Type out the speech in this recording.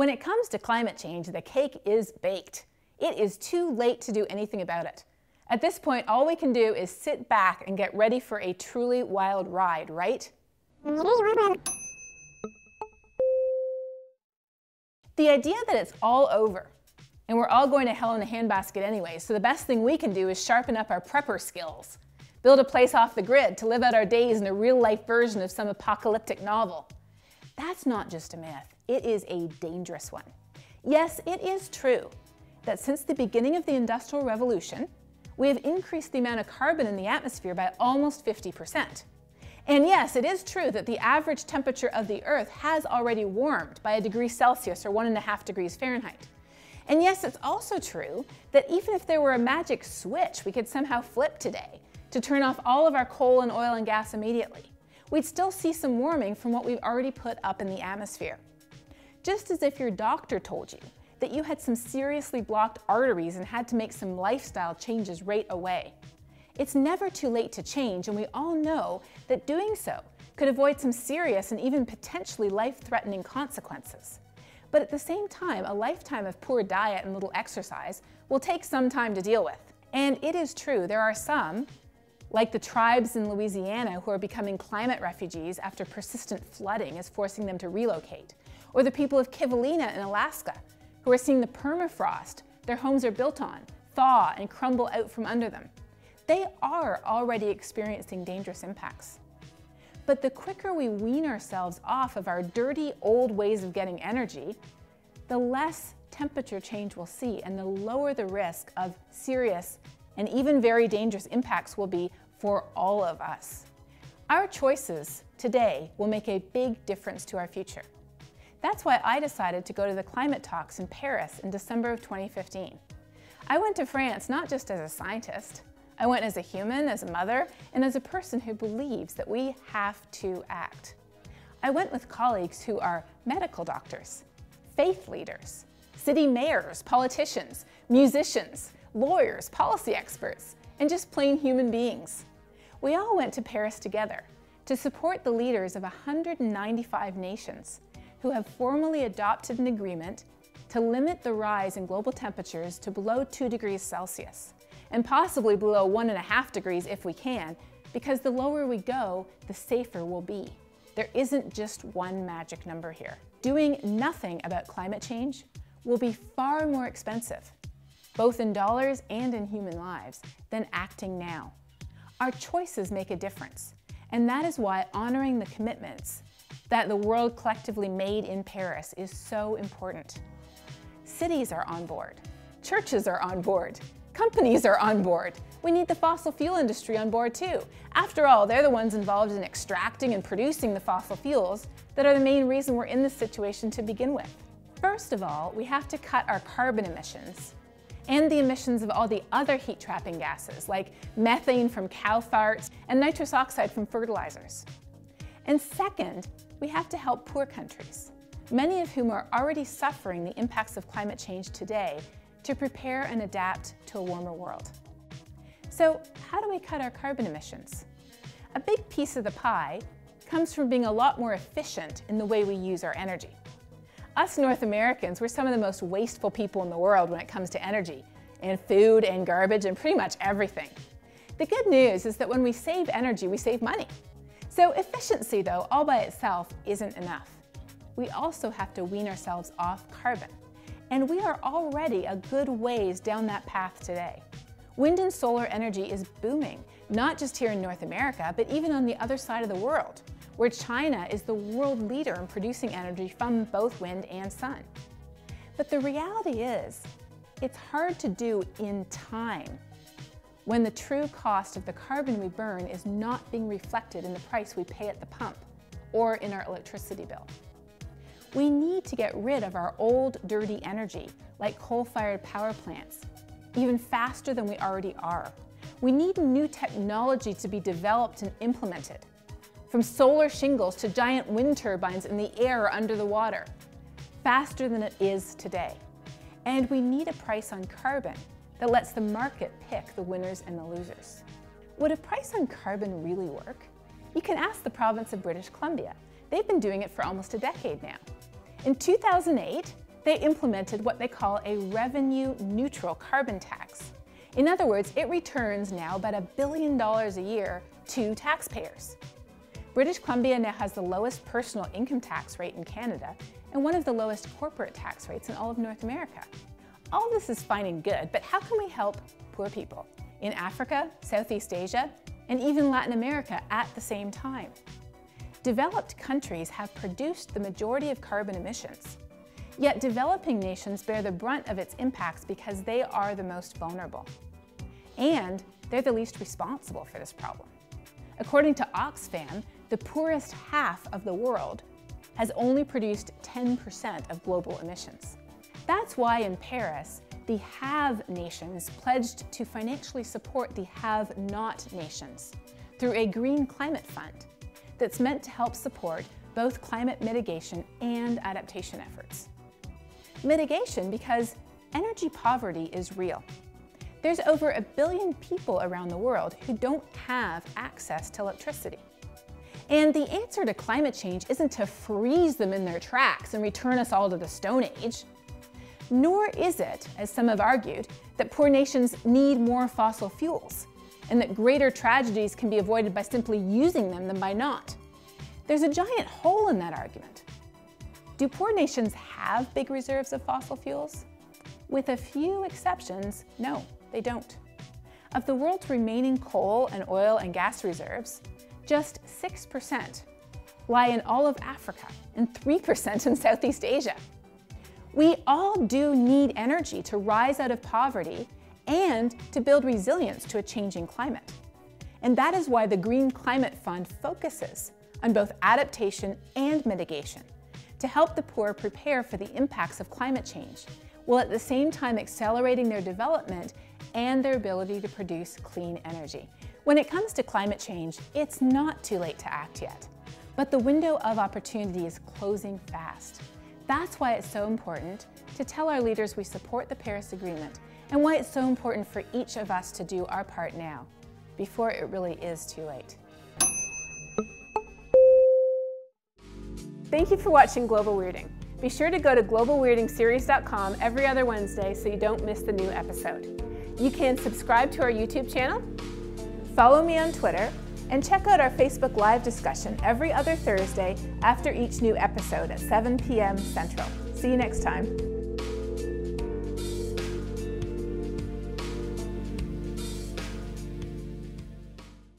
When it comes to climate change, the cake is baked. It is too late to do anything about it. At this point, all we can do is sit back and get ready for a truly wild ride, right? The idea that it's all over and we're all going to hell in a handbasket anyway, so the best thing we can do is sharpen up our prepper skills. Build a place off the grid to live out our days in a real life version of some apocalyptic novel. That's not just a myth, it is a dangerous one. Yes, it is true that since the beginning of the Industrial Revolution, we have increased the amount of carbon in the atmosphere by almost 50%. And yes, it is true that the average temperature of the Earth has already warmed by a degree Celsius or one and a half degrees Fahrenheit. And yes, it's also true that even if there were a magic switch we could somehow flip today to turn off all of our coal and oil and gas immediately, we'd still see some warming from what we've already put up in the atmosphere. Just as if your doctor told you that you had some seriously blocked arteries and had to make some lifestyle changes right away. It's never too late to change, and we all know that doing so could avoid some serious and even potentially life-threatening consequences. But at the same time, a lifetime of poor diet and little exercise will take some time to deal with. And it is true, there are some, like the tribes in Louisiana who are becoming climate refugees after persistent flooding is forcing them to relocate, or the people of Kivalina in Alaska who are seeing the permafrost their homes are built on thaw and crumble out from under them. They are already experiencing dangerous impacts. But the quicker we wean ourselves off of our dirty old ways of getting energy, the less temperature change we'll see and the lower the risk of serious and even very dangerous impacts will be for all of us. Our choices today will make a big difference to our future. That's why I decided to go to the climate talks in Paris in December of 2015. I went to France not just as a scientist, I went as a human, as a mother, and as a person who believes that we have to act. I went with colleagues who are medical doctors, faith leaders, city mayors, politicians, musicians, lawyers, policy experts, and just plain human beings. We all went to Paris together to support the leaders of 195 nations who have formally adopted an agreement to limit the rise in global temperatures to below 2 degrees Celsius, and possibly below 1.5 degrees if we can, because the lower we go, the safer we'll be. There isn't just one magic number here. Doing nothing about climate change will be far more expensive, both in dollars and in human lives, than acting now. Our choices make a difference, and that is why honoring the commitments that the world collectively made in Paris is so important. Cities are on board. Churches are on board. Companies are on board. We need the fossil fuel industry on board too. After all, they're the ones involved in extracting and producing the fossil fuels that are the main reason we're in this situation to begin with. First of all, we have to cut our carbon emissions and the emissions of all the other heat-trapping gases like methane from cow farts and nitrous oxide from fertilizers. And second, we have to help poor countries, many of whom are already suffering the impacts of climate change today, to prepare and adapt to a warmer world. So how do we cut our carbon emissions? A big piece of the pie comes from being a lot more efficient in the way we use our energy. Us North Americans, we're some of the most wasteful people in the world when it comes to energy, and food and garbage and pretty much everything. The good news is that when we save energy, we save money. So efficiency, though, all by itself isn't enough. We also have to wean ourselves off carbon. And we are already a good ways down that path today. Wind and solar energy is booming, not just here in North America, but even on the other side of the world, where China is the world leader in producing energy from both wind and sun. But the reality is, it's hard to do in time when the true cost of the carbon we burn is not being reflected in the price we pay at the pump or in our electricity bill. We need to get rid of our old, dirty energy, like coal-fired power plants, even faster than we already are. We need new technology to be developed and implemented, from solar shingles to giant wind turbines in the air or under the water, faster than it is today. And we need a price on carbon that lets the market pick the winners and the losers. Would a price on carbon really work? You can ask the province of British Columbia. They've been doing it for almost a decade now. In 2008, they implemented what they call a revenue neutral carbon tax. In other words, it returns now about a billion dollars a year to taxpayers. British Columbia now has the lowest personal income tax rate in Canada and one of the lowest corporate tax rates in all of North America. All this is fine and good, but how can we help poor people in Africa, Southeast Asia, and even Latin America at the same time? Developed countries have produced the majority of carbon emissions. Yet developing nations bear the brunt of its impacts because they are the most vulnerable. And they're the least responsible for this problem. According to Oxfam, the poorest half of the world has only produced 10% of global emissions. That's why in Paris, the have nations pledged to financially support the have not nations through a green climate fund that's meant to help support both climate mitigation and adaptation efforts. Mitigation because energy poverty is real. There's over a billion people around the world who don't have access to electricity. And the answer to climate change isn't to freeze them in their tracks and return us all to the Stone Age. Nor is it, as some have argued, that poor nations need more fossil fuels and that greater tragedies can be avoided by simply using them than by not. There's a giant hole in that argument. Do poor nations have big reserves of fossil fuels? With a few exceptions, no, they don't. Of the world's remaining coal and oil and gas reserves, just 6% lie in all of Africa and 3% in Southeast Asia. We all do need energy to rise out of poverty and to build resilience to a changing climate. And that is why the Green Climate Fund focuses on both adaptation and mitigation to help the poor prepare for the impacts of climate change, while at the same time accelerating their development and their ability to produce clean energy. When it comes to climate change, it's not too late to act yet, but the window of opportunity is closing fast. That's why it's so important to tell our leaders we support the Paris Agreement and why it's so important for each of us to do our part now, before it really is too late. Thank you for watching Global Weirding. Be sure to go to globalweirdingseries.com every other Wednesday so you don't miss the new episode. You can subscribe to our YouTube channel, follow me on Twitter, and check out our Facebook Live discussion every other Thursday after each new episode at 7 p.m. Central. See you next time.